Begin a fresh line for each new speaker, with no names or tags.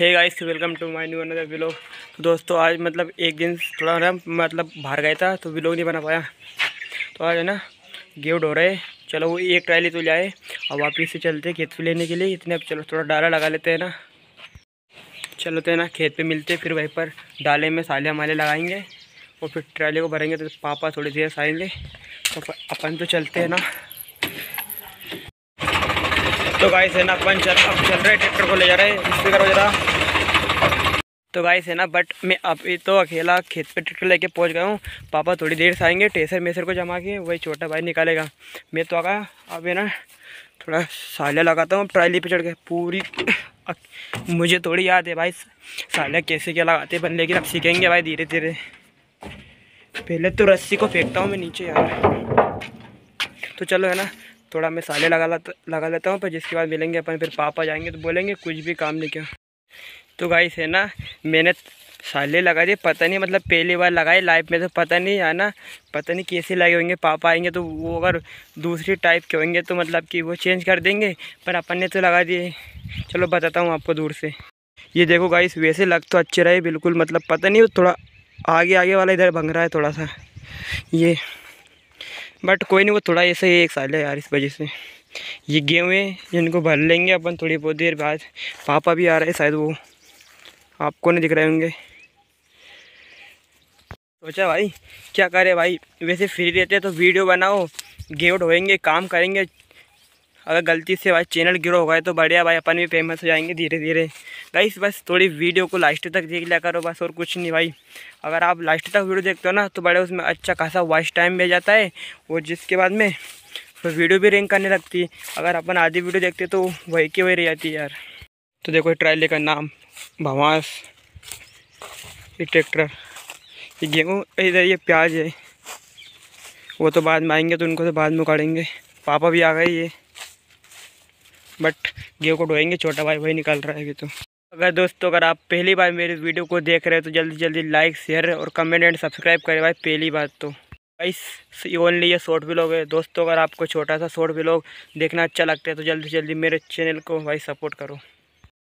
Hey guys welcome to my new another vlog तो दोस्तों, आज मतलब एक दिन थोड़ा ना मतलब बाहर गया था तो व्लॉग नहीं बना पाया। तो आज है ना गेहूँ हो रहे चलो, वो एक ट्राली तो जाए और वापिस से चलते खेत पे लेने के लिए। इतने अब चलो, थोड़ा डाला लगा लेते हैं ना। चलो तो ना, खेत पे मिलते फिर वहीं पर डाले में साले हमारे लगाएँगे। और फिर ट्राली को भरेंगे तो पापा थोड़ी देर से आएँगे। तो अपन तो चलते हैं ना। तो गाइस है ना, अपन चल, अब चल रहे ट्रैक्टर को ले जा रहे हैं। स्पीकर हो जरा। तो गाइस है ना बट मैं अभी तो अकेला खेत पे ट्रैक्टर लेके पहुँच गया हूँ। पापा थोड़ी देर से आएँगे टेसर मेसर को जमा के, वही छोटा भाई निकालेगा। मैं तो आगा, अब है ना, थोड़ा सालिया लगाता हूँ, ट्राली पे चढ़ के, पूरी मुझे थोड़ी याद है भाई, सालिया कैसे क्या लगाते बन लेकिन अब सीखेंगे भाई धीरे धीरे। पहले तो रस्सी को फेंकता हूँ मैं नीचे, यार। तो चलो, है ना, थोड़ा मैं साले लगा लगा लेता हूँ, पर जिसके बाद मिलेंगे अपन, फिर पापा जाएँगे तो बोलेंगे कुछ भी काम नहीं किया। तो गाइस है ना, मैंने साले लगा दिए, पता नहीं मतलब पहली बार लगाए लाइफ में तो पता नहीं है ना, पता नहीं कैसे लगे होंगे, पापा आएँगे तो वो अगर दूसरी टाइप के होंगे तो मतलब कि वो चेंज कर देंगे, पर अपन ने तो लगा दिए। चलो बताता हूँ आपको दूर से। ये देखो गाइस वैसे लग तो अच्छे रहे, बिल्कुल मतलब पता नहीं, वो थोड़ा आगे आगे वाला इधर भंग रहा है थोड़ा सा ये बट कोई नहीं, वो थोड़ा ऐसा ही एक साल है यार इस वजह से। ये गेहूँ है, जिनको भर लेंगे अपन थोड़ी बहुत देर बाद। पापा भी आ रहे हैं शायद वो। आपको नहीं दिख रहे होंगे। सोचा भाई, क्या करे भाई? वैसे फ्री रहते तो वीडियो बनाओ गेहूँ ढोएँगे काम करेंगे। अगर गलती से भाई चैनल गिरो हो गए तो बढ़िया भाई, अपन भी फ़ेमस हो जाएँगे धीरे धीरे गाइस बस थोड़ी वीडियो को लास्ट तक देख लिया करो, बस और कुछ नहीं भाई। अगर आप लास्ट तक वीडियो देखते हो ना तो बड़े उसमें अच्छा खासा वॉइस टाइम मिल जाता है, और जिसके बाद में फिर वीडियो भी रैंक करने लगती है। अगर अपन आधी वीडियो देखते तो वही की वही रह जाती है यार। तो देखो ट्रायले का नाम, भवास, ये ट्रैक्टर, ये गेहूँ, इधर ये प्याज है। वो तो बाद में आएँगे तो उनको तो बाद में उकाड़ेंगे पापा भी आ गए ये। बट गेहूँ को ढोएँगे, छोटा भाई वही निकल रहा है अभी तो। अगर दोस्तों, अगर आप पहली बार मेरे वीडियो को देख रहे हो तो जल्दी जल्दी लाइक शेयर और कमेंट एंड सब्सक्राइब करें भाई, पहली बात तो। भाई ओनली ये शॉर्ट व्लॉग है। दोस्तों, अगर आपको छोटा सा शॉर्ट व्लॉग देखना अच्छा लगता है तो जल्दी जल्दी मेरे चैनल को भाई सपोर्ट करो।